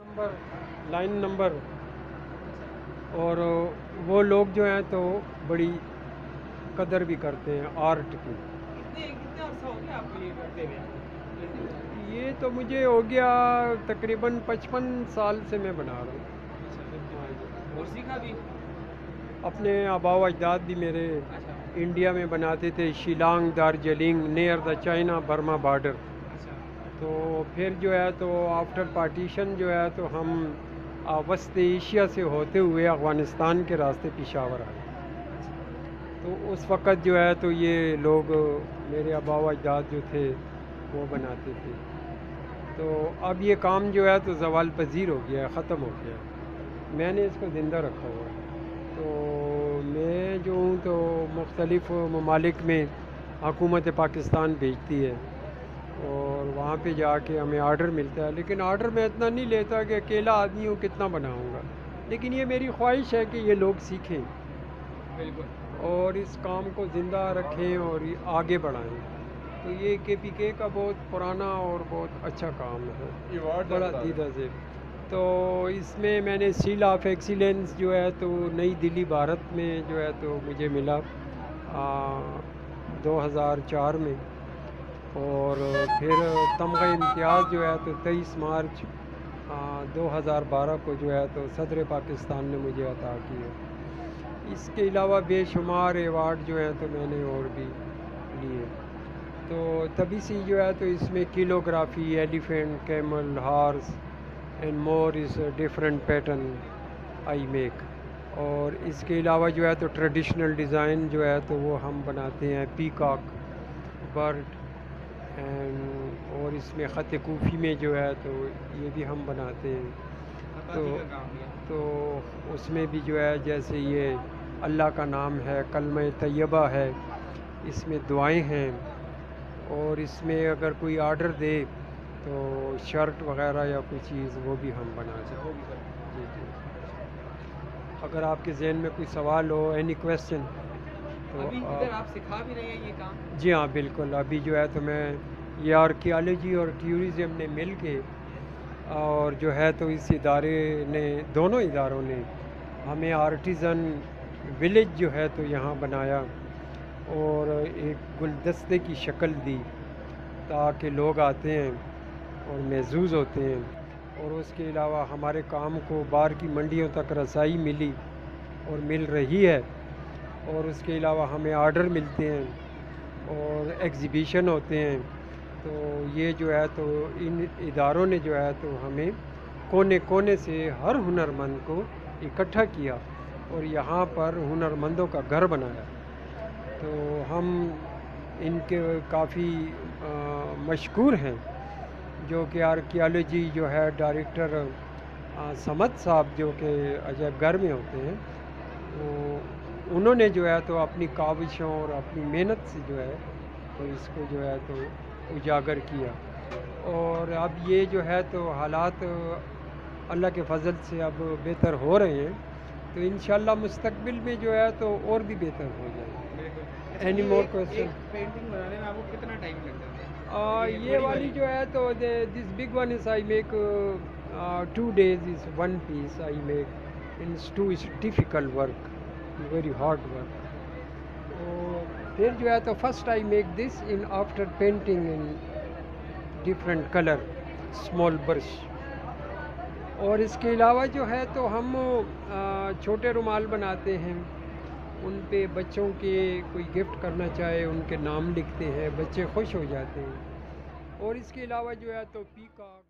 Number line number. اور وہ لوگ جو ہیں تو بڑی قدر بھی کرتے ہیں آرٹ کی۔ یہ تو مجھے ہو گیا تقریباً پچپن سال سے میں بنا رہا ہوں۔ اور سیکھا بھی؟ اپنے آبا و اجداد بھی میرے اچھا۔ انڈیا میں بناتے تھے۔ Shillong Darjeeling near the China Burma border. تو پھر جو ہے تو آفٹر پارٹیشن جو ہے تو ہم وسط ایشیا سے ہوتے ہوئے افغانستان کے راستے پشاور آئے۔ تو اس وقت جو ہے تو یہ لوگ میرے آبا و اجداد جو تھے وہ بناتے تھے۔ تو اب یہ کام جو ہے تو زوال پذیر ہو گیا ہے، ختم ہو گیا ہے۔ میں نے اس کو زندہ رکھا ہوا ہے۔ تو میں جو ہوں تو مختلف ممالک میں حکومت پاکستان بھیجتی ہے۔ اور وہاں پہ جا کے ہمیں آرڈر ملتا ہے۔ لیکن آرڈر میں اتنا نہیں لیتا کہ اکیلا آدمی ہوں کتنا بناؤں گا۔ لیکن یہ میری خواہش ہے کہ یہ لوگ سیکھیں۔ بالکل۔ اور اس کام کو زندہ رکھیں اور آگے بڑھائیں۔ تو یہ کے پی کے کا بہت پرانا اور بہت اچھا کام ہے۔ بڑا دیدہ سے تو اس میں میں نے سیل آف ایکسیلنس جو ہے تو نئی دلی بھارت میں جو ہے تو مجھے ملا۔ دو ہزار چار میں۔ اور پھر تمغہ امتیاز جو ہے تو تیئیس مارچ دو ہزار بارہ کو جو ہے تو صدر پاکستان نے مجھے عطا کی ہے اس کے علاوہ بے شمار ایوارڈ جو ہیں تو میں نے اور بھی لیے۔ تو تبھی سے جو ہے تو اس میں calligraphy, elephant, camel, horse and more is different pattern I make اور اس کے علاوہ جو ہے تو ٹریڈیشنل ڈیزائن جو ہے تو وہ ہم بناتے ہیں پیکاک برڈ اور اس میں خط کوفی میں جو ہے تو یہ بھی ہم بناتے ہیں۔ تو تو اس میں بھی جو ہے جیسے یہ اللہ کا نام ہے کلمہ طیبہ ہے اس میں دعائیں ہیں۔ اور اس میں اگر کوئی آرڈر دے تو شرٹ وغیرہ یا کوئی چیز وہ بھی ہم بناتے ہیں۔ جی جی۔ اگر آپ کے ذہن میں کوئی سوال ہو اینی کویشچن تو ابھی ادھر آپ سکھا بھی رہے ہیں یہ کام؟ جی ہاں بالکل۔ ابھی جو ہے تو میں یہ آرکیالوجی اور ٹیوریزم نے مل کے اور جو ہے تو اس ادارے نے دونوں اداروں نے ہمیں آرٹیزن ولیج جو ہے تو یہاں بنایا اور ایک گلدستے کی شکل دی تاکہ لوگ آتے ہیں اور محظوظ ہوتے ہیں۔ اور اس کے علاوہ ہمارے کام کو باہر کی منڈیوں تک رسائی ملی اور مل رہی ہے۔ اور اس کے علاوہ ہمیں آرڈر ملتے ہیں اور ایگزیبیشن ہوتے ہیں۔ تو یہ جو ہے تو ان اداروں نے جو ہے تو ہمیں کونے کونے سے ہر ہنرمند کو اکٹھا کیا اور یہاں پر ہنرمندوں کا گھر بنایا۔ تو ہم ان کے کافی مشکور ہیں، جو کہ آرکیالوجی جو ہے، ڈائریکٹر سمت صاحب جو کہ عجیب گھر میں ہوتے ہیں، وہ انہوں نے جو ہے تو اپنی کاوشوں اور اپنی محنت سے جو ہے تو اس کو جو ہے تو اجاگر کیا۔ اور اب یہ جو ہے تو حالات اللہ کے فضل سے اب بہتر ہو رہے ہیں تو انشاءاللہ مستقبل میں جو ہے تو اور بھی بہتر ہو جائے۔ بالکل۔ Any more question? پینٹنگ بنانے میں آپ کو کتنا ٹائم لگ جاتا ہے؟ یہ والی جو ہے تو this big one is I make two days is one piece I make in two is difficult work very hard work پھر جو ہے تو first I make this in after painting in different colour small brush اور اس کے علاوہ جو ہے تو ہم چھوٹے رومال بناتے ہیں۔ ان پہ بچوں کے کوئی گفٹ کرنا چاہے، ان کے نام لکھتے ہیں، بچے خوش ہو جاتے ہیں۔ اور اس کے علاوہ جو ہے تو پیکاک۔